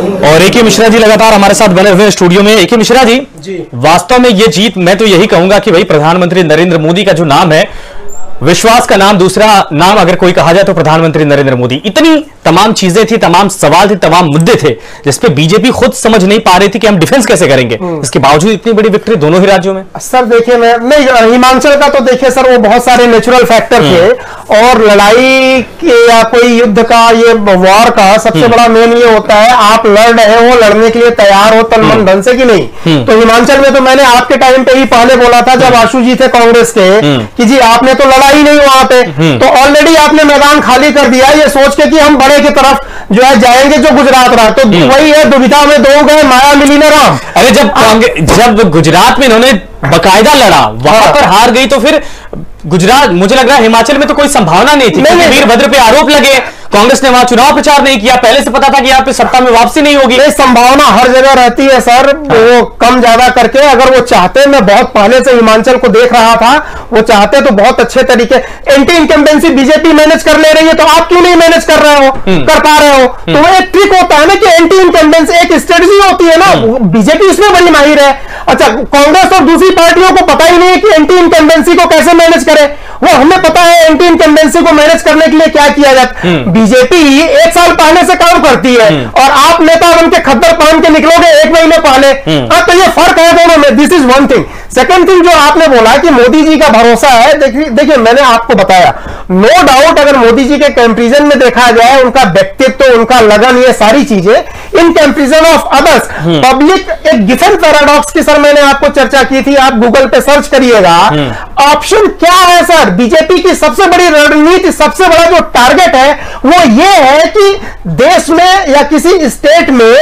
और एके मिश्रा जी लगातार हमारे साथ बने हुए स्टूडियो में। एके मिश्रा जी जी। वास्तव में ये जीत मैं तो यही कहूँगा कि भाई प्रधानमंत्री नरेंद्र मोदी का जो नाम है विश्वास का नाम दूसरा नाम अगर कोई कहा जाए तो प्रधानमंत्री नरेंद्र मोदी। इतनी तमाम चीज़ें थी तमाम सवाल थे तमाम मुद्दे थे जिसपे बीजेपी खुद समझ नहीं पा रही थी कि हम डिफेंस कैसे करेंगे। इसके बावजूद इतनी बड़ी विक्ट्री दोनों ही राज्यों में। सर देखिए मैं नहीं हिमाचल का तो देखिए सर वो बहुत सारे नेचुरल फैक्टर थे। और लड़ाई के या कोई युद्ध का ये वॉर का सबसे बड़ा मेन ये होता है आप लड़ रहे हो लड़ने के लिए तैयार हो तन मन धन से कि नहीं? तो हिमाचल में तो मैंने आपके टाइम पे ही पहले बोला था जब आशु जी थे कांग्रेस के कि जी आपने तो लड़ा ही नहीं वहाँ पे। तो ऑलरेडी आपने मैदान खाली कर दिया। ये सोच के कि हम बड़े की तरफ़ जो है जाएँगे जो गुजरात रहा। तो वही है दुविधा में दो गए माया मिली ना राम। अरे जब जब गुजरात में इन्होंने बकायदा लड़ा वहाँ हाँ। पर हार गई तो फिर गुजरात मुझे लग रहा है हिमाचल में तो कोई संभावना नहीं थी नहीं, वीरभद्र पे आरोप लगे कांग्रेस ने वहाँ चुनाव प्रचार नहीं किया पहले से पता था कि यहाँ पे सत्ता में वापसी नहीं होगी। संभावना हर जगह रहती है सर। हाँ। वो कम ज़्यादा करके अगर वो चाहते मैं बहुत पहले से हिमाचल को देख रहा था वो चाहते तो बहुत अच्छे तरीके। एंटी इनकम्बेंसी बीजेपी मैनेज कर ले रही है तो आप क्यों नहीं मैनेज कर रहे हो? कर पा रहे हो? तो वो एक ट्रिक होता है ना कि एंटी इनकम्बेंसी एक स्ट्रेटजी होती है ना बीजेपी उसमें बड़ी माहिर है। अच्छा कांग्रेस और दूसरी पार्टियों को पता ही नहीं है कि एंटी इनकम्बेंसी को कैसे मैनेज करे। वो हमें पता है एंटी इनकम्बेंसी को मैनेज करने के लिए क्या किया जाता है। बीजेपी एक साल पहले से काम करती है और आप नेता बन के खद्दर पहन के निकलोगे एक महीने पहले। हाँ, तो ये फ़र्क है दोनों में। This is one thing second thing जो आपने बोला कि मोदी जी का भरोसा है देखिए देखिए मैंने आपको बताया। नो no डाउट अगर मोदी जी के कंपेरिजन में देखा जाए उनका व्यक्तित्व उनका लगन ये सारी चीज़ें in comparison of others public एक गिफन पैराडॉक्स की सर मैंने आपको चर्चा की थी। आप गूगल पे सर्च करिएगा। ऑप्शन क्या है सर बीजेपी की सबसे बड़ी रणनीति सबसे बड़ा जो टारगेट है वो ये है कि देश में या किसी स्टेट में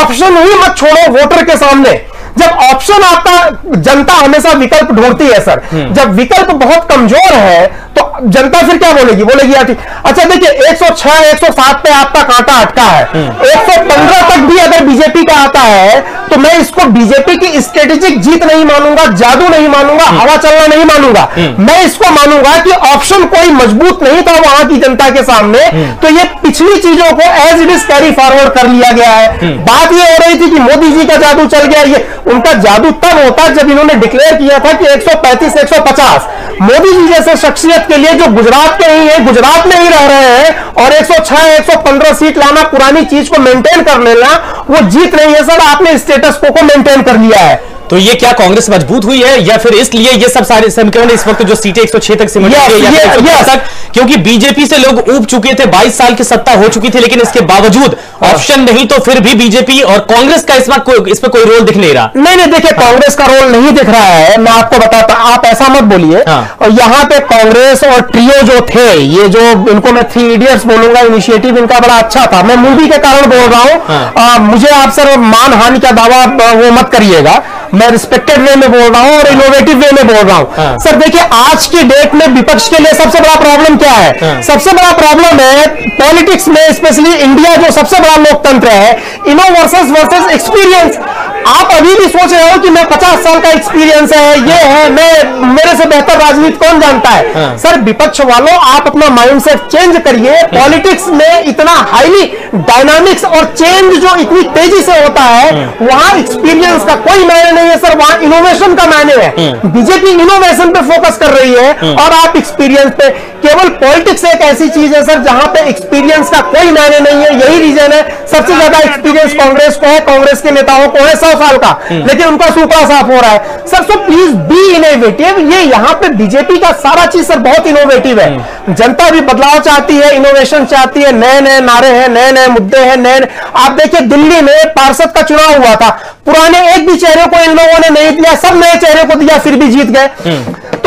ऑप्शन ही मत छोड़ो वोटर के सामने। जब ऑप्शन आता जनता हमेशा विकल्प ढूंढती है सर जब विकल्प बहुत कमज़ोर है तो जनता फिर क्या बोलेगी? बोलेगी यार अच्छा देखिए 106 107 पे आपका कांटा अटका है। 115 तक भी अगर बीजेपी का आता है तो मैं इसको बीजेपी की स्ट्रेटेजिक जीत नहीं मानूँगा जादू नहीं मानूँगा हवा चलना नहीं मानूँगा। मैं इसको मानूँगा कि ऑप्शन कोई मज़बूत नहीं था वहाँ की जनता के सामने। तो ये पिछली चीज़ों को as it is carry forward कर लिया गया है। बात ये हो रही थी कि मोदी जी का जादू चल गया ये उनका जादू तब होता जब इन्होंने डिक्लेयर किया था कि 135 150 मोदी जी जैसे शख्सियत के लिए जो गुजरात के ही है गुजरात में ही रह रहे हैं और 106 115 सीट लाना पुरानी चीज़ को मेंटेन कर लेना वो जीत रही है सर। आपने स्टेटस को, को मेंटेन कर लिया है। तो ये क्या कांग्रेस मज़बूत हुई है? या फिर इसलिए ये सब सारे समीकरण इस वक्त जो सीटें 106 तक सिमट गई है या yes, फिर 115 yes. तक? क्योंकि बीजेपी से लोग ऊब चुके थे 22 साल की सत्ता हो चुकी थी लेकिन इसके बावजूद ऑप्शन नहीं तो फिर भी बीजेपी और कांग्रेस का इस वक्त कोई- इस पर कोई रोल दिख नहीं रहा। नहीं नहीं देखिए कांग्रेस का रोल नहीं दिख रहा है। मैं आपको बताता आप ऐसा मत बोलिए। हाँ। और यहाँ पे कांग्रेस और ट्रियो जो थे ये जो इनको मैं थ्री इडियट्स बोलूँगा इनिशिएटिव इनका बड़ा अच्छा था। मैं मूवी के कारण बोल रहा हूँ। हाँ। मुझे आप सर मान हानि का दावा वो मत करिएगा। मैं रिस्पेक्टेड वे में बोल रहा हूँ और इनोवेटिव वे में बोल रहा हूँ हाँ। सर देखिए आज के डेट में विपक्ष के लिए सबसे बड़ा प्रॉब्लम क्या है हाँ। सबसे बड़ा प्रॉब्लम है पॉलिटिक्स में स्पेशली इंडिया जो सबसे बड़ा लोकतंत्र है इनो वर्सेज वर्सेज एक्सपीरियंस आप अभी भी सोच रहे हो कि मैं 50 साल का एक्सपीरियंस है ये है मैं मेरे से बेहतर राजनीति कौन जानता है? हाँ। सर विपक्ष वालों आप अपना माइंडसेट चेंज करिए। पॉलिटिक्स में इतना हाईली डायनामिक्स और चेंज जो इतनी तेज़ी से होता है वहाँ एक्सपीरियंस का कोई मायने नहीं है सर वहाँ इनोवेशन का मायने है। बीजेपी इनोवेशन पे फोकस कर रही है और आप एक्सपीरियंस पे केवल पॉलिटिक्स एक ऐसी चीज़ है सर जहाँ पे एक्सपीरियंस का कोई मायने नहीं है यही रीजन है। सबसे ज़्यादा एक्सपीरियंस कांग्रेस को है कांग्रेस के नेताओं को है सौ साल का। लेकिन उनका सूखा साफ़ हो रहा है। Sir so please be innovative ये यहाँ पे बीजेपी का सारा चीज़ सर बहुत इनोवेटिव है। जनता भी बदलाव चाहती है इनोवेशन चाहती है नए नए नारे हैं नए नए मुद्दे हैं नए नए- आप देखिए दिल्ली में पार्षद का चुनाव हुआ था। पुराने एक भी चेहरे को इन लोगों ने नहीं दिया सब नए चेहरे को दिया फिर भी जीत गए।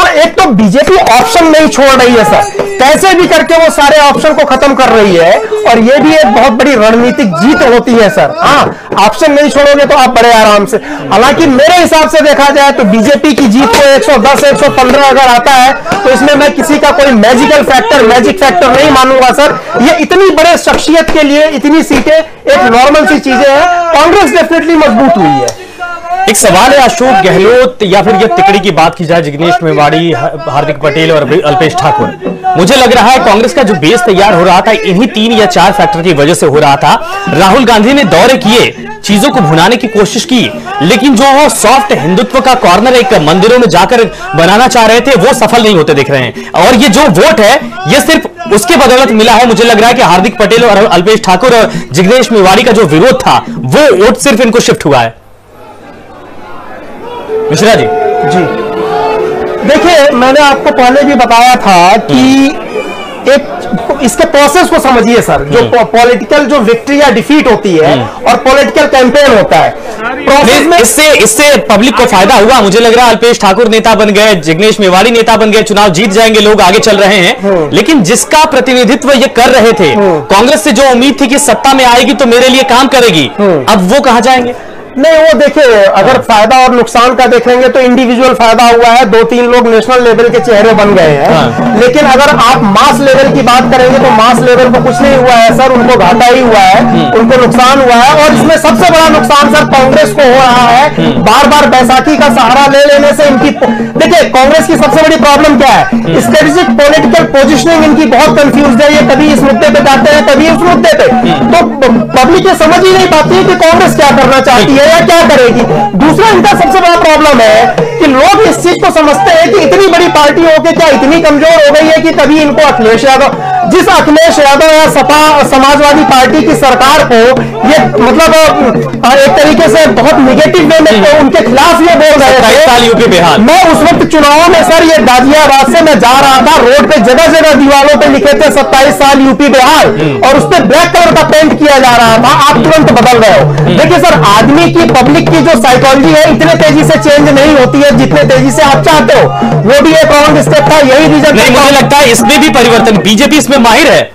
तो एक तो बीजेपी ऑप्शन नहीं छोड़ रही है सर कैसे भी करके वो सारे ऑप्शन को खत्म कर रही है और ये भी एक बहुत बड़ी रणनीतिक जीत होती है सर हाँ ऑप्शन नहीं छोड़ोगे तो आप बड़े आराम से। हालाँकि मेरे हिसाब से देखा जाए तो बीजेपी की जीत को 110 115 अगर आता है तो इसमें मैं किसी का कोई मैजिकल फैक्टर मैजिक फैक्टर नहीं मानूँगा सर ये इतनी बड़े शख्सियत के लिए इतनी सीटें एक नॉर्मल सी चीज़ें हैं। कांग्रेस डेफिनेटली मज़बूत हुई है। एक सवाल है, अशोक गहलोत या फिर ये तिकड़ी की बात की जाए, जिग्नेश मेवाड़ी, हार्दिक पटेल और अल्पेश ठाकुर। मुझे लग रहा है कांग्रेस का जो बेस तैयार हो रहा था, इन्हीं तीन या चार फैक्टर की वजह से हो रहा था। राहुल गांधी ने दौरे किए, चीज़ों को भुनाने की कोशिश की, लेकिन जो वो सॉफ्ट हिंदुत्व का कॉर्नर एक मंदिरों में जाकर बनाना चाह रहे थे, वो सफल नहीं होते दिख रहे हैं। और ये जो वोट है, ये सिर्फ़ उसके बदौलत मिला है। मुझे लग रहा है कि हार्दिक पटेल और अल्पेश ठाकुर और जिग्नेश मेवाड़ी का जो विरोध था, वो वोट सिर्फ़ इनको शिफ्ट हुआ है। मिश्रा जी। जी। देखिए मैंने आपको पहले भी बताया था कि एक इसके प्रोसेस को समझिए सर जो पॉलिटिकल जो विक्ट्री या डिफीट होती है और पॉलिटिकल कैंपेन होता है। प्रोसेस में इससे इससे पब्लिक को फ़ायदा हुआ। मुझे लग रहा है अल्पेश ठाकुर नेता बन गए जिग्नेश मेवाड़ी नेता बन गए चुनाव जीत जाएँगे लोग आगे चल रहे हैं। लेकिन जिसका प्रतिनिधित्व ये कर रहे थे कांग्रेस से जो उम्मीद थी कि सत्ता में आएगी तो मेरे लिए काम करेगी। अब वो कहा जाएँगे? नहीं वो देखिए अगर फ़ायदा और नुकसान का देखेंगे तो इंडिविजुअल फ़ायदा हुआ है दो तीन लोग नेशनल लेवल के चेहरे बन गए हैं। हाँ। लेकिन अगर आप मास लेवल की बात करेंगे तो मास लेवल पर कुछ नहीं हुआ है सर उनको घाटा ही हुआ है उनको नुकसान हुआ है और इसमें सबसे बड़ा नुकसान सर कांग्रेस को हो रहा है बार बार बैसाखी का सहारा ले लेने से इनकी देखिए कांग्रेस की सबसे बड़ी प्रॉब्लम क्या है? स्ट्रेटेजिक पॉलिटिकल पोजिशनिंग इनकी बहुत कंफ्यूज है ये कभी इस मुद्दे पे जाते हैं कभी उस मुद्दे पे। तो पब्लिक ये समझ ही नहीं पाती है कि कांग्रेस क्या करना चाहती है या क्या करेगी? दूसरा इनका सबसे बड़ा प्रॉब्लम है कि लोग इस चीज़ को समझते हैं कि इतनी बड़ी पार्टी होके क्या इतनी कमज़ोर हो गई है कि तभी इनको अखिलेश यादव जिस अखिलेश यादव या सपा समाजवादी पार्टी की सरकार को ये मतलब एक तरीके से बहुत निगेटिव वे में तो उनके खिलाफ ये बोल रहे थे। यूपी बिहार। मैं उस वक्त चुनाव में सर ये गाजियाबाद से मैं जा रहा था रोड पे जगह जगह दीवारों पे लिखे थे 27 साल यूपी बिहार और उस पे ब्लैक कलर का पेंट किया जा रहा था। आप तुरंत बदल रहे हो। देखिए सर आदमी की पब्लिक की जो साइकोलॉजी है इतने तेज़ी से चेंज नहीं होती है जितने तेज़ी से आप चाहते हो वो भी एक रॉन्ग स्टेप था यही रीजन मुझे लगता है इसमें भी परिवर्तन बीजेपी इसमें माहिर है।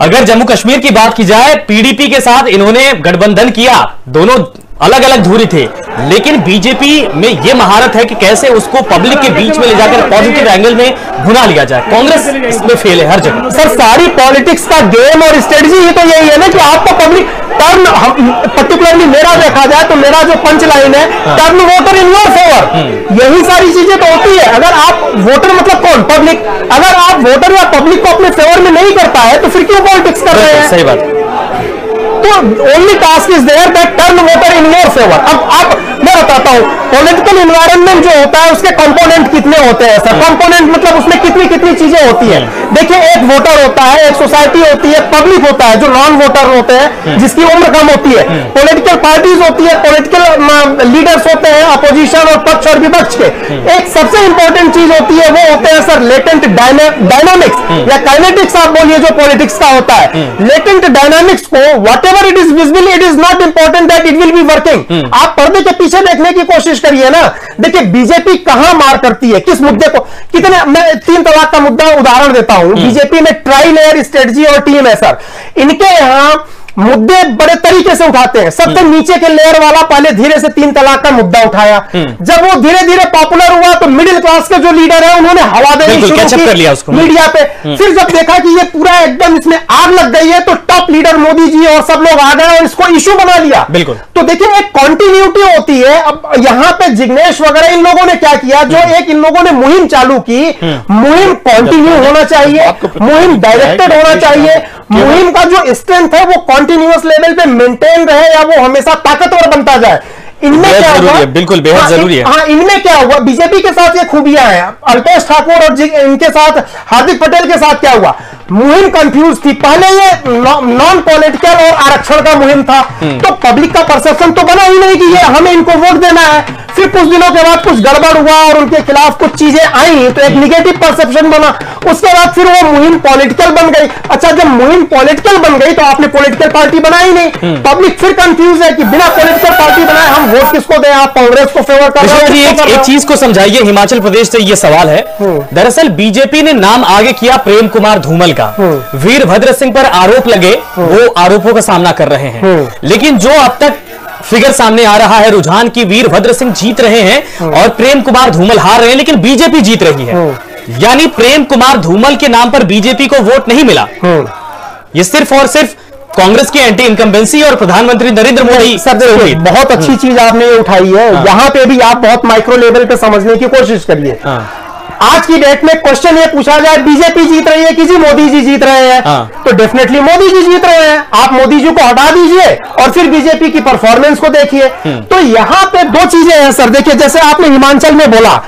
अगर जम्मू कश्मीर की बात की जाए पीडीपी के साथ इन्होंने गठबंधन किया, दोनों अलग अलग धुरी थे। लेकिन बीजेपी में यह महारत है कि कैसे उसको पब्लिक के बीच में ले जाकर पॉजिटिव एंगल में भुना लिया जाए। कांग्रेस इसमें फेल है हर जगह। सर सारी पॉलिटिक्स का गेम और स्ट्रेटजी ये तो यही है ना कि आपको पब्लिक टर्न पर्टिकुलरली मेरा देखा जाए तो मेरा जो पंच लाइन है। Turn voter in your favour यही सारी चीज़ें तो होती है। अगर आप वोटर मतलब कौन? पब्लिक अगर आप वोटर या पब्लिक को अपने फेवर में नहीं करता है तो फिर क्यों पॉलिटिक्स कर रहे हैं? सही बात। तो only task is there that turn voter in your favour अब आप मैं बताता हूँ। पॉलिटिकल इन्वायरमेंट जो होता है उसके कंपोनेंट कितने होते हैं सर कंपोनेंट मतलब उसमें कितनी कितनी चीज़ें होती है। देखिए एक वोटर होता है एक सोसाइटी होती है पब्लिक होता है जो नॉन वोटर होते हैं जिसकी उम्र कम होती है। पॉलिटिकल पार्टीज़ होती है पॉलिटिकल लीडर्स होते हैं अपोजिशन और पक्ष और विपक्ष के। एक सबसे इंपॉर्टेंट चीज़ होती है वो होते हैं सर लेटेंट डायनामिक्स या काइनेटिक्स आप बोलिए जो पॉलिटिक्स का होता है। लेटेंट डायनामिक्स को whatever it is visible it is not important that it will be working आप पर्दे के पीछे देखने की कोशिश करिए ना। देखिए बीजेपी कहाँ मार करती है? किस मुद्दे को? कितने मैं तीन तलाक का मुद्दा उदाहरण देता हूँ। बीजेपी में ट्राई लेयर स्ट्रेटजी और टीम है सर इनके यहाँ मुद्दे बड़े तरीके से उठाते हैं। सबसे नीचे के लेयर वाला पहले धीरे से तीन तलाक का मुद्दा उठाया। जब वो धीरे धीरे पॉपुलर हुआ तो मिडिल क्लास के जो लीडर है उन्होंने हवा देनी शुरू कर लिया उसको। मीडिया पे। फिर जब देखा कि ये पूरा एकदम इसमें आग लग गई है तो टॉप लीडर मोदी जी और सब लोग आ गए और इसको इश्यू बना लिया। बिल्कुल। तो देखिए एक कॉन्टिन्यूटी होती है। अब यहाँ पे जिग्नेश वगैरह इन लोगों ने क्या किया? जो एक इन लोगों ने मुहिम चालू की मुहिम कॉन्टिन्यू होना चाहिए मुहिम डायरेक्टेड होना चाहिए। मुहिम का जो स्ट्रेंथ है वो कॉन्टिन्यूस लेवल पे मेंटेन रहे या वो हमेशा ताकतवर बनता जाए? इनमें क्या हुआ? है, बिल्कुल, बेहद हाँ, ज़रूरी है। हाँ इनमें क्या हुआ? बीजेपी के साथ ये खूबियाँ हैं। अल्पेश ठाकुर और इनके साथ हार्दिक पटेल के साथ क्या हुआ? मुहिम कंफ्यूज थी। पहले ये नॉन पॉलिटिकल और आरक्षण का मुहिम था। तो पब्लिक का परसेप्शन तो बना ही नहीं कि ये हमें इनको वोट देना है। फिर कुछ दिनों के बाद कुछ गड़बड़ हुआ और उनके खिलाफ कुछ चीज़ें आई तो एक निगेटिव परसेप्शन बना। उसके बाद फिर वो मुहिम पॉलिटिकल बन गई। अच्छा जब मुहिम पॉलिटिकल बन गई तो आपने पॉलिटिकल पार्टी बनाई नहीं। पब्लिक फिर कंफ्यूज है कि बिना पॉलिटिकल पार्टी बनाए हम वोट किसको दें? आप कांग्रेस को फेवर कर रहे हो एक, एक चीज़ को समझाइए हिमाचल प्रदेश से ये सवाल है। दरअसल बीजेपी ने नाम आगे किया प्रेम कुमार धूमल का। वीरभद्र सिंह पर आरोप लगे वो आरोपों का सामना कर रहे हैं। लेकिन जो अब तक फिगर सामने आ रहा है रुझान की वीरभद्र सिंह जीत रहे हैं और प्रेम कुमार धूमल हार रहे हैं लेकिन बीजेपी जीत रही है। यानी प्रेम कुमार धूमल के नाम पर बीजेपी को वोट नहीं मिला। ये सिर्फ़ और सिर्फ़ कांग्रेस की एंटी इनकम्बेंसी और प्रधानमंत्री नरेंद्र मोदी सर से हुई। देखिए बहुत अच्छी चीज़ आपने ये उठाई है। यहाँ पे भी आप बहुत माइक्रो लेवल पे समझने की कोशिश करिए। हाँ। आज की डेट में क्वेश्चन ये पूछा जाए बीजेपी जीत रही है कि जी मोदी जी जीत रहे हैं? हाँ। तो डेफिनेटली मोदी जी जीत रहे हैं। आप मोदी जी को हटा दीजिए और फिर बीजेपी की परफॉर्मेंस को देखिए। तो यहाँ पे दो चीज़ें हैं सर देखिए जैसे आपने हिमाचल में बोला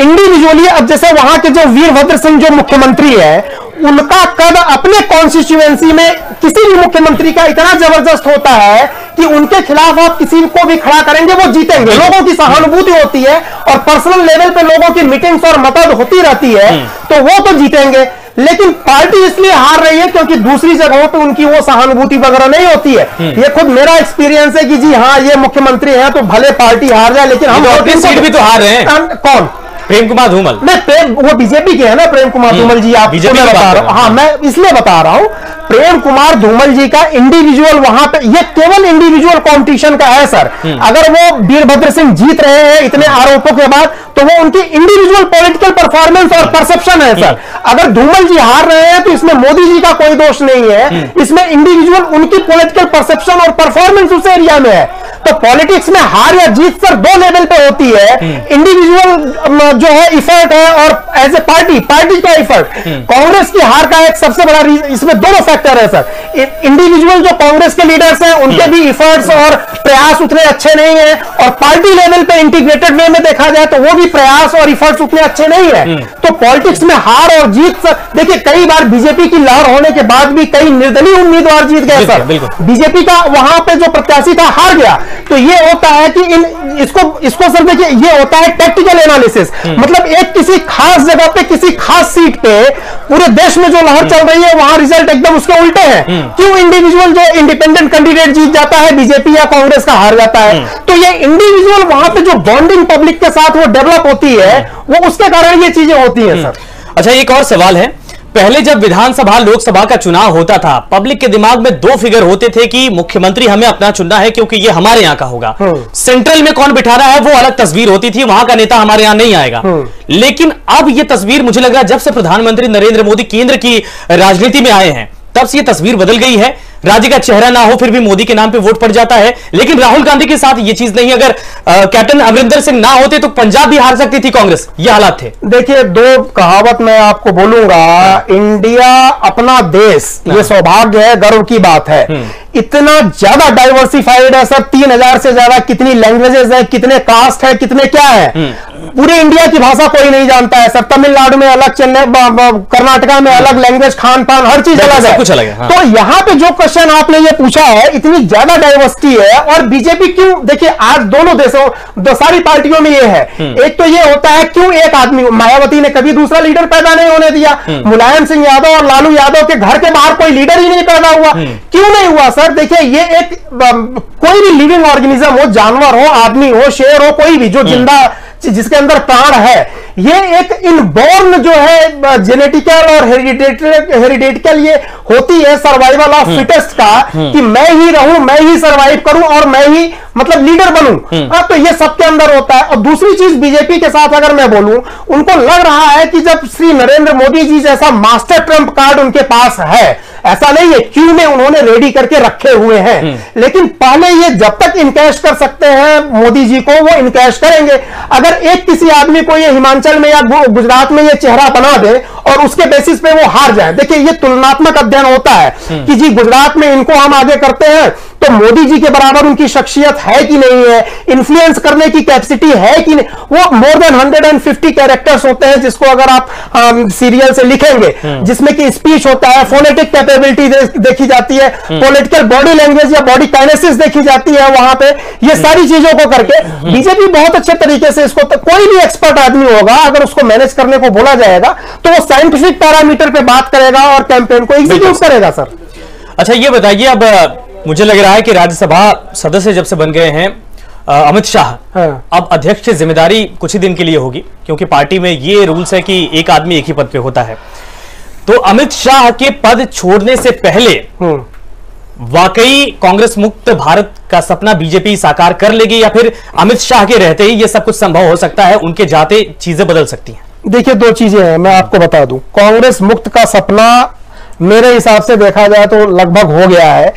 इंडिविजुअली अब जैसे वहाँ के जो वीरभद्र सिंह जो मुख्यमंत्री है उनका कद अपने कॉन्स्टिट्यूएंसी में किसी भी मुख्यमंत्री का इतना ज़बरदस्त होता है कि उनके खिलाफ आप किसी को भी खड़ा करेंगे वो जीतेंगे। लोगों की सहानुभूति होती है और पर्सनल लेवल पे लोगों की मीटिंग्स और मदद होती रहती है तो वो तो जीतेंगे। लेकिन पार्टी इसलिए हार रही है क्योंकि दूसरी जगहों पे उनकी वो सहानुभूति वगैरह नहीं होती है। ये खुद मेरा एक्सपीरियंस है कि जी हाँ ये मुख्यमंत्री है तो भले पार्टी हार जाए लेकिन हम तो भी तो हार रहे हैं। कौन? प्रेम कुमार धूमल। मैं प्रेम वो बीजेपी के है ना प्रेम कुमार धूमल जी आप बीजेपी बता रहा हूँ। हाँ। मैं इसलिए बता रहा हूँ प्रेम कुमार धूमल जी का इंडिविजुअल वहाँ पे ये केवल इंडिविजुअल कंपटीशन का है सर। अगर वो वीरभद्र सिंह जीत रहे हैं इतने आरोपों के बाद तो वो उनकी इंडिविजुअल पॉलिटिकल परफॉर्मेंस और परसेप्शन है सर। अगर धूमल जी हार रहे हैं तो इसमें मोदी जी का कोई दोष नहीं है। इसमें इंडिविजुअल उनकी पॉलिटिकल परसेप्शन और परफॉर्मेंस उस एरिया में है। तो पॉलिटिक्स में हार या जीत सर दो लेवल पे होती है। इंडिविजुअल जो है इफर्ट है और एज ए पार्टी पार्टी का इफर्ट कांग्रेस की हार का एक सबसे बड़ा रीजन इसमें दोनों फैक्टर है सर। इंडिविजुअल जो कांग्रेस के लीडर्स हैं उनके भी इफर्ट्स और प्रयास उतने अच्छे नहीं है। और पार्टी लेवल पे इंटीग्रेटेड वे में देखा जाए तो वो भी प्रयास और इफर्ट्स उतने अच्छे नहीं है। तो पॉलिटिक्स में हार और जीत देखिए कई बार बीजेपी की लहर होने के बाद भी कई निर्दलीय उम्मीदवार जीत गए सर। बीजेपी का वहाँ पे जो प्रत्याशी था हार गया। तो ये होता है कि इन इसको इसको सर देखिए ये होता है टेक्टिकल एनालिसिस मतलब एक किसी खास जगह पे किसी खास सीट पे पूरे देश में जो लहर चल रही है वहाँ रिज़ल्ट एकदम उसके उल्टे हैं। क्यों इंडिविजुअल जो इंडिपेंडेंट कैंडिडेट जीत जाता है बीजेपी या कांग्रेस का हार जाता है? तो ये इंडिविजुअल वहाँ पे जो बॉन्डिंग पब्लिक के साथ वो डेवलप होती है वो उसके कारण ये चीज़ें होती है सर। अच्छा एक और सवाल है। पहले जब विधानसभा लोकसभा का चुनाव होता था पब्लिक के दिमाग में दो फिगर होते थे कि मुख्यमंत्री हमें अपना चुनना है क्योंकि ये हमारे यहाँ का होगा। सेंट्रल में कौन बिठाना है वो अलग तस्वीर होती थी वहाँ का नेता हमारे यहाँ नहीं आएगा। लेकिन अब ये तस्वीर मुझे लग रहा है जब से प्रधानमंत्री नरेंद्र मोदी केंद्र की राजनीति में आए हैं तब से ये तस्वीर बदल गई है। राज्य का चेहरा ना हो फिर भी मोदी के नाम पे वोट पड़ जाता है। लेकिन राहुल गांधी के साथ ये चीज़ नहीं अगर कैप्टन अमरिंदर सिंह ना होते तो पंजाब भी हार सकती थी कांग्रेस। ये हालात थे। देखिए दो कहावत मैं आपको बोलूँगा। इंडिया अपना देश ये सौभाग्य है गर्व की बात है। इतना ज़्यादा डाइवर्सिफाइड है सर तीन हज़ार से ज़्यादा कितनी लैंग्वेजेस है कितने कास्ट है कितने क्या है। पूरे इंडिया की भाषा कोई नहीं जानता है सर तमिलनाडु में अलग चेन्नई कर्नाटका में अलग लैंग्वेज खान पान हर चीज़ अलग है। कुछ अलग है, हाँ। तो यहाँ पे जो क्वेश्चन आपने ये पूछा है इतनी ज़्यादा डाइवर्सिटी है और बीजेपी क्यों देखिए आज दोनों देशों दो सारी पार्टियों में ये है। एक तो ये होता है क्यों एक आदमी मायावती ने कभी दूसरा लीडर पैदा नहीं होने दिया? मुलायम सिंह यादव और लालू यादव के घर के बाहर कोई लीडर ही नहीं पैदा हुआ। क्यों नहीं हुआ? सर देखिए ये एक कोई भी लिविंग ऑर्गेनिज्म हो जानवर हो आदमी हो शेर हो कोई भी जो ज़िंदा जिसके अंदर प्राण है ये एक इनबॉर्न जो है जेनेटिकल और हेरिडेटिकल ये होती है सर्वाइवल ऑफ़ फिटेस्ट का कि मैं ही रहूँ मैं ही सर्वाइव करूँ और मैं ही मतलब लीडर बनूं। हाँ तो ये सबके अंदर होता है। और दूसरी चीज़ बीजेपी के साथ अगर मैं बोलूँ उनको लग रहा है कि जब श्री नरेंद्र मोदी जी जैसा मास्टर ट्रंप कार्ड उनके पास है ऐसा नहीं है क्यू में उन्होंने रेडी करके रखे हुए हैं? लेकिन पहले ये जब तक इनकैश कर सकते हैं मोदी जी को वो इनकैश करेंगे। अगर एक किसी आदमी को ये हिमाचल में या गुजरात में ये चेहरा बना दे और उसके बेसिस पे वो हार जाए। देखिए ये तुलनात्मक अध्ययन होता है कि जी गुजरात में इनको हम आगे करते हैं तो मोदी जी के बराबर उनकी शख्सियत है कि नहीं है? इन्फ्लुएंस करने की कैपेसिटी है कि नहीं? वो मोर देन 150 कैरेक्टर्स होते हैं जिसको अगर आप सीरियल से लिखेंगे जिसमें कि स्पीच होता है फोनेटिक कैपेबिलिटी दे, देखी जाती है पॉलिटिकल बॉडी लैंग्वेज या बॉडी काइनेसिस देखी जाती है वहाँ पे ये सारी चीज़ों को करके बीजेपी बहुत अच्छे तरीके से इसको कोई भी एक्सपर्ट आदमी होगा अगर उसको मैनेज करने को बोला जाएगा तो वो साइंटिफिक पैरामीटर पे बात करेगा और कैंपेन को एग्जीक्यूट करेगा सर अच्छा ये बताइए अब मुझे लग रहा है कि राज्यसभा सदस्य जब से बन गए हैं अमित शाह हाँ। अब अध्यक्ष की ज़िम्मेदारी कुछ ही दिन के लिए होगी क्योंकि पार्टी में ये रूल्स है कि एक आदमी एक ही पद पे होता है। तो अमित शाह के पद छोड़ने से पहले हम्म। वाकई कांग्रेस मुक्त भारत का सपना बीजेपी साकार कर लेगी या फिर अमित शाह के रहते ही ये सब कुछ संभव हो सकता है उनके जाते चीज़ें बदल सकती हैं? देखिए, दो चीज़ें हैं, मैं आपको बता दूँ। कांग्रेस मुक्त का सपना मेरे हिसाब से देखा जाए तो लगभग हो गया है।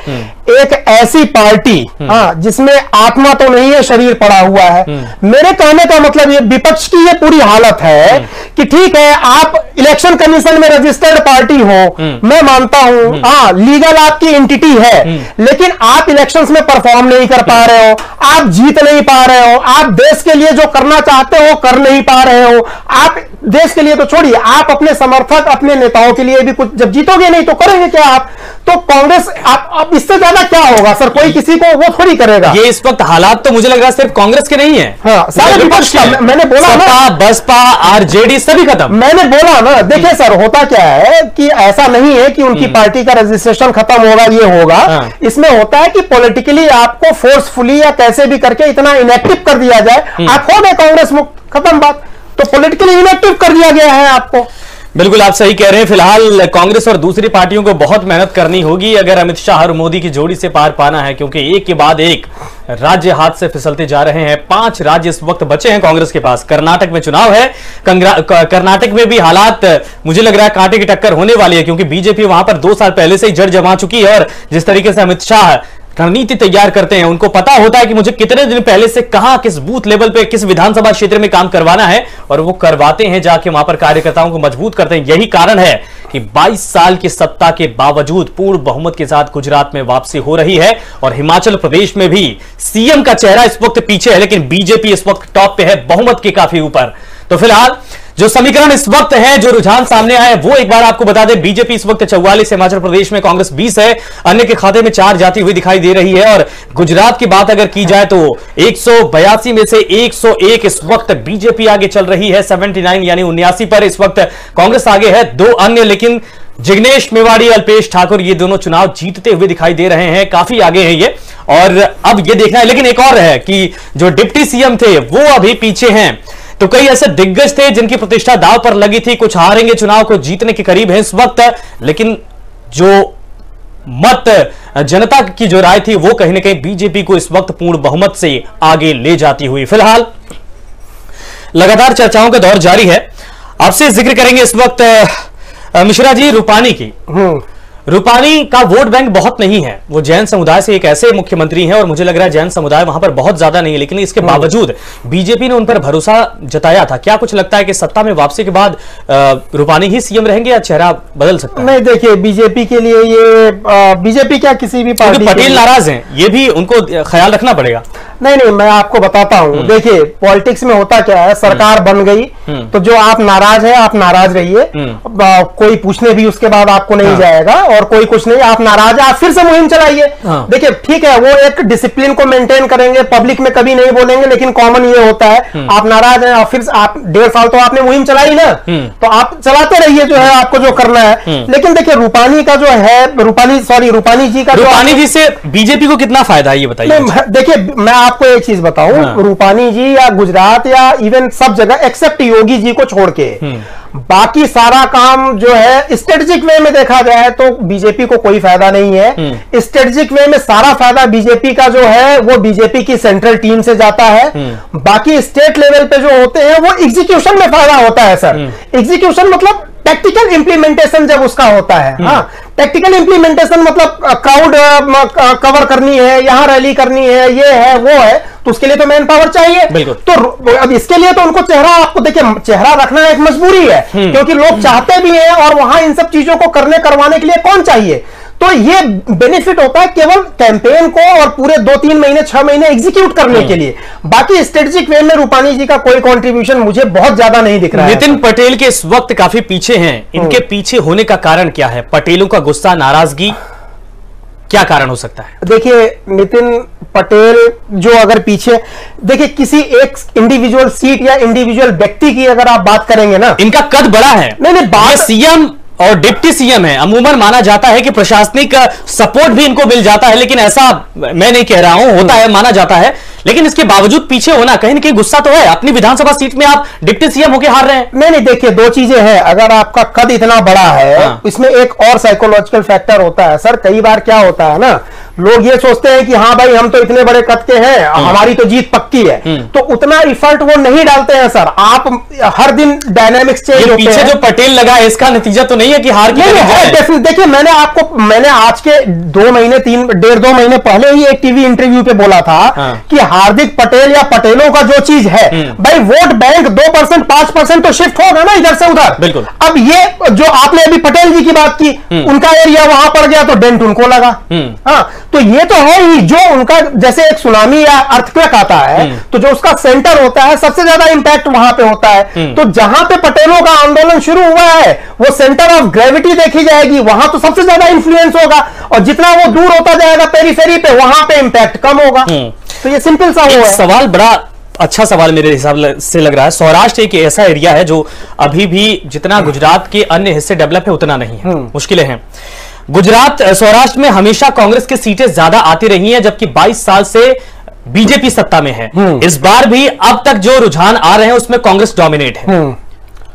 एक ऐसी पार्टी हाँ जिसमें आत्मा तो नहीं है शरीर पड़ा हुआ है। मेरे कहने का मतलब ये विपक्ष की ये पूरी हालत है कि ठीक है आप इलेक्शन कमीशन में रजिस्टर्ड पार्टी हो मैं मानता हूँ हाँ लीगल आपकी एंटिटी है लेकिन आप इलेक्शंस में परफॉर्म नहीं कर पा रहे हो आप जीत नहीं पा रहे हो आप देश के लिए जो करना चाहते हो कर नहीं पा रहे हो। आप देश के लिए तो छोड़िए आप अपने समर्थक अपने नेताओं के लिए भी कुछ जब जीतोगे नहीं तो करेंगे क्या आप? तो कांग्रेस आप, आप इससे ज़्यादा क्या होगा? सर कोई किसी को वो थोड़ी करेगा। ये इस वक्त हालात तो मुझे लग रहा है सिर्फ़ कांग्रेस के नहीं है। हाँ, सारे विपक्ष का, मैंने बोला ना। सपा बसपा आरजेडी सभी खत्म। मैंने बोला ना देखिए सर होता क्या है कि ऐसा नहीं है कि उनकी पार्टी का रजिस्ट्रेशन खत्म होगा ये होगा। हाँ। इसमें होता है कि पॉलिटिकली आपको फोर्सफुली या कैसे भी करके इतना इनएक्टिव कर दिया जाए। आप हो गए कांग्रेस मुक्त खत्म बात। तो पॉलिटिकली इनएक्टिव कर दिया गया है आपको। बिल्कुल आप सही कह रहे हैं। फ़िलहाल कांग्रेस और दूसरी पार्टियों को बहुत मेहनत करनी होगी। अगर अमित शाह और मोदी की जोड़ी से पार पाना है, क्योंकि एक के बाद एक राज्य हाथ से फिसलते जा रहे हैं। पाँच राज्य इस वक्त बचे हैं कांग्रेस के पास। कर्नाटक में चुनाव है। कर्नाटक में भी हालात मुझे लग रहा है कांटे की टक्कर होने वाली है, क्योंकि बीजेपी वहाँ पर दो साल पहले से ही जड़ जमा चुकी है और जिस तरीके से अमित शाह रणनीति तैयार करते हैं। उनको पता होता है कि मुझे कितने दिन पहले से कहा, किस बूथ लेवल पे, किस विधानसभा क्षेत्र में काम करवाना है और वो करवाते हैं जाके वहाँ पर कार्यकर्ताओं को मज़बूत करते हैं। यही कारण है कि 22 साल की सत्ता के बावजूद पूर्ण बहुमत के साथ गुजरात में वापसी हो रही है और हिमाचल प्रदेश में भी सीएम का चेहरा इस वक्त पीछे है, लेकिन बीजेपी इस वक्त टॉप पे है, बहुमत के काफ़ी ऊपर। तो फ़िलहाल जो समीकरण इस वक्त है, जो रुझान सामने आए वो एक बार आपको बता दें, बीजेपी इस वक्त चौवालीस, हिमाचल प्रदेश में कांग्रेस 20 है, अन्य के खाते में चार जाती हुई दिखाई दे रही है, और गुजरात की बात अगर की जाए तो 182 में से 101 इस वक्त बीजेपी आगे चल रही है 79 यानी उन्यासी पर इस वक्त कांग्रेस आगे है, दो अन्य, लेकिन जिग्नेश मेवाड़ी, अल्पेश ठाकुर, ये दोनों चुनाव जीतते हुए दिखाई दे रहे हैं, काफ़ी आगे हैं ये। और अब ये देखना है, लेकिन एक और है कि जो डिप्टी सीएम थे, वो अभी पीछे हैं। तो कई ऐसे दिग्गज थे जिनकी प्रतिष्ठा दाव पर लगी थी। कुछ हारेंगे, चुनाव को जीतने के करीब है इस वक्त। लेकिन जो मत, जनता की जो राय थी, वो कहीं ना कहीं बीजेपी को इस वक्त पूर्ण बहुमत से आगे ले जाती हुई। फ़िलहाल, लगातार चर्चाओं का दौर जारी है। आपसे ज़िक्र करेंगे इस वक्त मिश्रा जी रूपानी की। हम्म रूपानी का वोट बैंक बहुत नहीं है। वो जैन समुदाय से एक ऐसे मुख्यमंत्री हैं और मुझे लग रहा है जैन समुदाय वहाँ पर बहुत ज़्यादा नहीं है लेकिन इसके बावजूद बीजेपी ने उन पर भरोसा जताया था। क्या कुछ लगता है कि सत्ता में वापसी के बाद रूपानी ही सीएम रहेंगे या चेहरा बदल सकता है? नहीं देखिए बीजेपी के लिए ये बीजेपी क्या किसी भी पार्टी पटेल नाराज़ है ये भी उनको ख्याल रखना पड़ेगा। नहीं नहीं मैं आपको बताता हूँ। देखिए पॉलिटिक्स में होता क्या है? सरकार बन गई तो जो आप नाराज़ है आप नाराज़ रहिए। कोई पूछने भी उसके बाद आपको नहीं हाँ। जाएगा और कोई कुछ नहीं आप नाराज़ है आप फिर से मुहिम चलाइए। हाँ। देखिए ठीक है वो एक डिसिप्लिन को मेंटेन करेंगे पब्लिक में कभी नहीं बोलेंगे लेकिन कॉमन ये होता है। आप नाराज़ हैं फिर आप डेढ़ साल तो आपने मुहिम चलाई ना। तो आप चलाते रहिए जो है आपको जो करना है। लेकिन देखिए रूपानी का जो है रूपानी सॉरी रूपानी जी का रूपानी जी से बीजेपी को कितना फ़ायदा है ये बताइए देखिए मैं आपको एक चीज़ बताऊँ हाँ। रूपानी जी या गुजरात या इवन सब जगह एक्सेप्ट योगी जी को छोड़ के। बाकी सारा काम जो है स्ट्रेटेजिक वे में देखा जाए तो बीजेपी को कोई फ़ायदा नहीं है। स्ट्रेटेजिक वे में सारा फ़ायदा बीजेपी का जो है वो बीजेपी की सेंट्रल टीम से जाता है। बाकी स्टेट लेवल पे जो होते हैं वो एग्जीक्यूशन में फ़ायदा होता है सर एग्जीक्यूशन मतलब टैक्टिकल इंप्लीमेंटेशन जब उसका होता है हाँ प्रैक्टिकल इंप्लीमेंटेशन मतलब क्राउड कवर करनी है यहाँ रैली करनी है ये है वो है तो उसके लिए तो मैन पावर चाहिए तो अब इसके लिए तो उनको चेहरा आपको देखिए चेहरा रखना एक मजबूरी है क्योंकि लोग चाहते भी हैं और वहाँ इन सब चीज़ों को करने करवाने के लिए कौन चाहिए? तो ये बेनिफिट होता है केवल कैंपेन को और पूरे दो तीन महीने छह महीने एग्जीक्यूट करने के लिए। बाकी स्ट्रेटेजिक वे में रूपानी जी का कोई कंट्रीब्यूशन मुझे बहुत ज़्यादा नहीं दिख रहा है। नितिन पटेल के इस वक्त काफ़ी पीछे हैं। इनके पीछे होने का कारण क्या है? पटेलों का गुस्सा नाराज़गी क्या कारण हो सकता है? देखिए नितिन पटेल जो अगर पीछे देखिए किसी एक इंडिविजुअल सीट या इंडिविजुअल व्यक्ति की अगर आप बात करेंगे ना। इनका कद बड़ा है। नहीं, नहीं, बात- सीएम और डिप्टी सीएम है। अमूमन माना जाता है कि प्रशासनिक सपोर्ट भी इनको मिल जाता है लेकिन ऐसा मैं नहीं कह रहा हूँ होता है माना जाता है। लेकिन इसके बावजूद पीछे होना कहीं ना कहीं गुस्सा तो है। अपनी विधानसभा सीट में आप डिप्टी सीएम होकर हार रहे हैं। नहीं नहीं देखिए दो चीज़ें हैं। अगर आपका कद इतना बड़ा है हाँ। इसमें एक और साइकोलॉजिकल फैक्टर होता है। सर कई बार क्या होता है ना लोग ये सोचते हैं कि हाँ भाई हम तो इतने बड़े कद के हैं हमारी तो जीत पक्की है तो उतना इफर्ट वो नहीं डालते हैं सर आप हर दिन डायनेमिक्स चेंज होते पीछे हैं जो पटेल लगा है इसका नतीजा तो नहीं है कि हार की नहीं। देखिए मैंने आपको मैंने आज के दो महीने तीन डेढ़ दो महीने पहले ही एक टीवी इंटरव्यू पे बोला था हाँ। कि हार्दिक पटेल या पटेलों का जो चीज़ है हम्म। भाई वोट बैंक दो परसेंट पाँच परसेंट तो शिफ्ट होगा ना इधर से उधर बिल्कुल। अब ये जो आपने अभी पटेल जी की बात की उनका एरिया वहाँ पड़ गया तो डेंट उनको लगा हम्म। हाँ तो ये तो है ही जो उनका जैसे एक सुनामी या अर्थक्वेक आता है हम्म। तो जो उसका सेंटर होता है सबसे ज़्यादा इंपैक्ट वहाँ पे होता है। हम्म। तो जहाँ पे पटेलों का आंदोलन शुरू हुआ है वो सेंटर ऑफ़ ग्रेविटी देखी जाएगी वहाँ तो सबसे ज़्यादा इंफ्लुएंस होगा और जितना वो दूर होता जाएगा पेरीफेरी पे वहाँ पे इंपैक्ट कम होगा। तो ये सिंपल सा वो एक है। सवाल बड़ा अच्छा सवाल मेरे हिसाब से लग रहा है। सौराष्ट्र एक ऐसा एरिया है जो अभी भी जितना गुजरात के अन्य हिस्से डेवलप है उतना नहीं है। मुश्किलें हैं। गुजरात सौराष्ट्र में हमेशा कांग्रेस की सीटें ज़्यादा आती रही हैं जबकि 22 साल से बीजेपी सत्ता में है। इस बार भी अब तक जो रुझान आ रहे हैं उसमें कांग्रेस डोमिनेट है।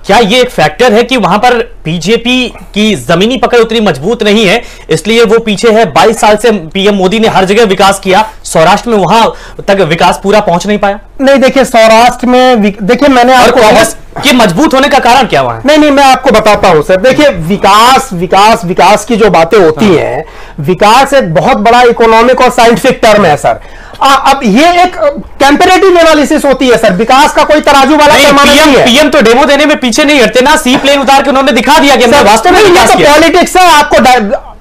क्या ये एक फैक्टर है कि वहाँ पर बीजेपी की जमीनी पकड़ उतनी मज़बूत नहीं है? इसलिए वो पीछे है। 22 साल से पीएम मोदी ने हर जगह विकास किया। सौराष्ट्र में वहाँ तक विकास पूरा पहुँच नहीं पाया। नहीं देखिए सौराष्ट्र में विक- देखिए मैंने आपको कांग्रेस के मज़बूत होने का कारण क्या हुआ है? नहीं नहीं मैं आपको बताता हूँ सर। देखिए विकास विकास विकास की जो बातें होती हाँ। हैं विकास एक बहुत बड़ा इकोनॉमिक और साइंटिफिक टर्म है सर आ, अब ये एक कंपेरेटिव एनालिसिस होती है सर विकास का कोई तराजू वाला पीएम नहीं है। पीएम तो डेमो देने में पीछे नहीं हटते ना सी प्लेन उतार के उन्होंने दिखा दिया कि वास्तव में ये तो पॉलिटिक्स है आपको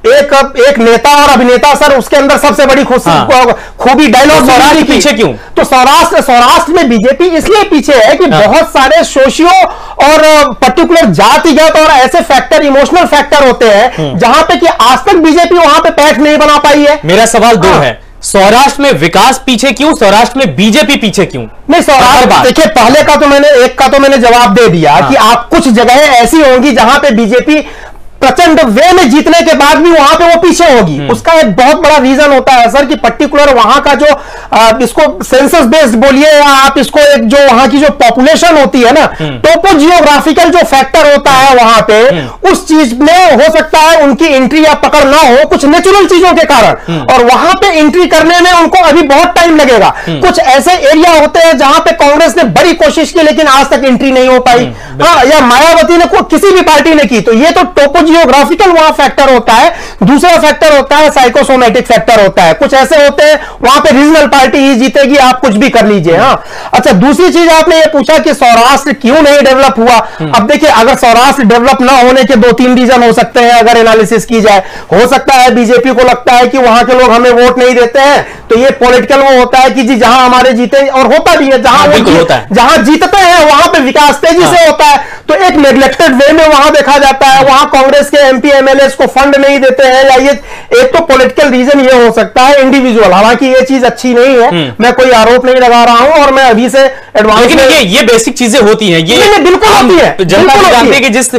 एक एक नेता और अभिनेता सर उसके अंदर सबसे बड़ी खुशी हाँ। खूबी डायलॉग तो सौराष्ट्र पीछे क्यों? तो सौराष्ट्र सौराष्ट्र में बीजेपी इसलिए पीछे है कि हाँ। बहुत सारे सोशियो और पर्टिकुलर जातिगत और ऐसे फैक्टर इमोशनल फैक्टर होते हम्म। हैं जहाँ पे कि आज तक बीजेपी वहाँ पे पैठ नहीं बना पाई है मेरा सवाल दो हाँ। है सौराष्ट्र में विकास पीछे क्यों सौराष्ट्र में बीजेपी पीछे क्यों नहीं। सौराष्ट्र देखिए पहले का तो मैंने एक का तो मैंने जवाब दे दिया हाँ। कि आप कुछ जगहें ऐसी होंगी जहाँ पे बीजेपी प्रचंड वे में जीतने के बाद भी वहाँ पे वो पीछे होगी हम्म। उसका एक बहुत बड़ा रीजन होता है सर कि पर्टिकुलर वहाँ का जो आ, इसको सेंसस बेस्ड बोलिए या आप इसको एक जो वहाँ की जो पॉपुलेशन होती है ना हम्म। टोपो जियोग्राफिकल जो फैक्टर होता है वहाँ पे हम्म। उस चीज़ में हो सकता है उनकी एंट्री या पकड़ ना हो कुछ नेचुरल चीज़ों के कारण हम्म। और वहाँ पे एंट्री करने में उनको अभी बहुत टाइम लगेगा हम्म। कुछ ऐसे एरिया होते हैं जहाँ पे कांग्रेस ने बड़ी कोशिश की लेकिन आज तक एंट्री नहीं हो पाई हम्म, हाँ या मायावती ने किसी भी पार्टी ने की तो ये तो टोपो जियोग्राफिकल वहाँ फैक्टर होता है दूसरा फैक्टर होता है साइकोसोमेटिक फैक्टर होता है। कुछ ऐसे होते हैं वहाँ पे रीजनल पार्टी ही जीतेगी आप कुछ भी कर लीजिए हाँ। अच्छा दूसरी चीज़ आपने ये पूछा कि सौराष्ट्र क्यों नहीं डेवलप हुआ? अब देखिए अगर सौराष्ट्र डेवलप ना होने के दो तीन रीजन हो सकते हैं अगर एनालिसिस की जाए। हो सकता है बीजेपी को लगता है कि वहाँ के लोग हमें वोट नहीं देते हैं तो ये पॉलिटिकल वो होता है कि जी जहाँ हमारे जीते और होता भी है जहाँ हाँ, वो होता है। जहाँ जीतते हैं वहाँ पे विकास तेज़ी हाँ। से होता है। तो एक नेग्लेक्टेड वे में वहाँ देखा जाता है वहाँ कांग्रेस के एमपी एमएलए को फंड नहीं देते हैं या ये एक तो पॉलिटिकल रीजन ये हो सकता है इंडिविजुअल हालाँकि ये चीज़ अच्छी नहीं है। मैं कोई आरोप नहीं लगा रहा हूँ और मैं अभी से एडवांस लेकिन ये ये बेसिक चीज़ें होती हैं। ये नहीं, बिल्कुल होती है, जनता होती जानती। कि जिस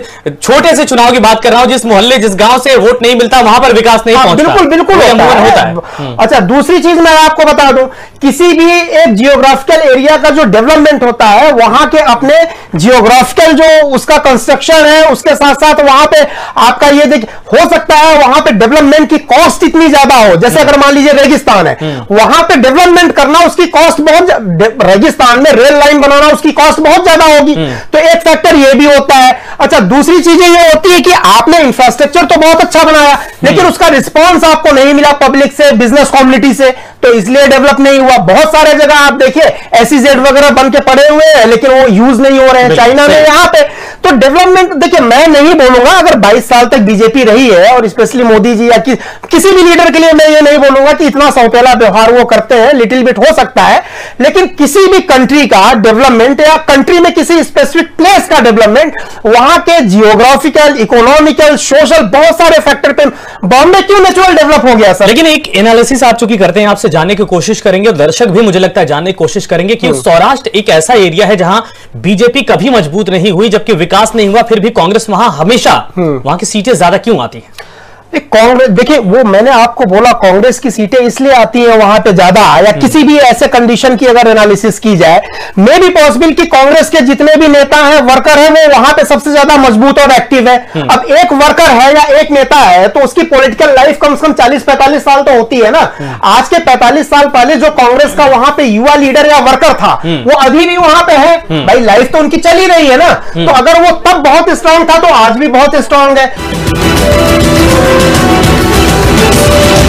छोटे से चुनाव की बात कर रहा हूँ जिस मोहल्ले जिस गाँव से वोट नहीं मिलता वहाँ पर विकास नहीं हाँ, पहुँचता। बिल्कुल बिल्कुल होता है, होता है। हम्म। अच्छा दूसरी चीज़ मैं आपको बता दूँ किसी भी एक जियोग्राफिकल एरिया का जो डेवलपमेंट होता है वहाँ के अपने जियोग्राफिकल जो उसका कंस्ट्रक्शन है उसके साथ साथ वहाँ पे आपका ये देख हो सकता है वहाँ पे डेवलपमेंट की कॉस्ट इतनी ज़्यादा हो। जैसे अगर मान लीजिए रेगिस्तान है वहाँ पे डेवलपमेंट करना उसकी कॉस्ट बहुत रेगिस्तान में रेल लाइन बनाना उसकी कॉस्ट बहुत ज़्यादा होगी। तो एक फैक्टर ये भी होता है। अच्छा दूसरी चीज़ें ये होती है कि आपने इंफ्रास्ट्रक्चर तो बहुत अच्छा बनाया लेकिन उसका रिस्पॉन्स आपको नहीं मिला पब्लिक से बिज़नेस कम्युनिटी से। तो इसलिए डेवलप नहीं हुआ। बहुत सारे जगह आप देखिए एसीजेड वगैरह बन के पड़े हुए हैं लेकिन वो यूज़ नहीं हो रहे हैं। चाइना में यहाँ यहाँ पे तो डेवलपमेंट देखिए मैं नहीं बोलूँगा अगर 22 साल तक बीजेपी रही है और स्पेशली मोदी जी या कि, किसी भी लीडर के लिए मैं ये नहीं बोलूँगा कि इतना सौतेला व्यवहार वो करते हैं लिटिल बिट हो सकता है लेकिन किसी भी कंट्री का डेवलपमेंट या कंट्री में किसी स्पेसिफिक प्लेस का डेवलपमेंट वहाँ के जियोग्राफिकल इकोनॉमिकल सोशल बहुत सारे फैक्टर पे बॉम्बे क्यों नेचुरल डेवलप हो गया सर लेकिन एक एनालिसिस आप चूँकि करते हैं आपसे जानने की कोशिश करेंगे और दर्शक भी मुझे लगता है जानने की कोशिश करेंगे कि सौराष्ट्र एक ऐसा एरिया है जहाँ बीजेपी कभी मज़बूत नहीं हुई जबकि विकास नहीं हुआ फिर भी कांग्रेस वहाँ हमेशा वहाँ की सीटें ज़्यादा क्यों आती हैं? कांग्रेस देखिए वो मैंने आपको बोला कांग्रेस की सीटें इसलिए आती हैं वहाँ पे ज़्यादा या किसी भी ऐसे कंडीशन की अगर एनालिसिस की जाए मे भी पॉसिबल कि कांग्रेस के जितने भी नेता हैं वर्कर हैं वो वहाँ पे सबसे ज़्यादा मज़बूत और एक्टिव है। अब एक वर्कर है या एक नेता है तो उसकी पॉलिटिकल लाइफ कम से कम 40-45 साल तो होती है ना। आज के 45 साल पहले जो कांग्रेस का वहाँ पे युवा लीडर या वर्कर था वो अभी भी वहाँ पे है। भाई लाइफ तो उनकी चल ही रही है ना। तो अगर वो तब बहुत स्ट्रांग था तो आज भी बहुत स्ट्रांग है। Thank you.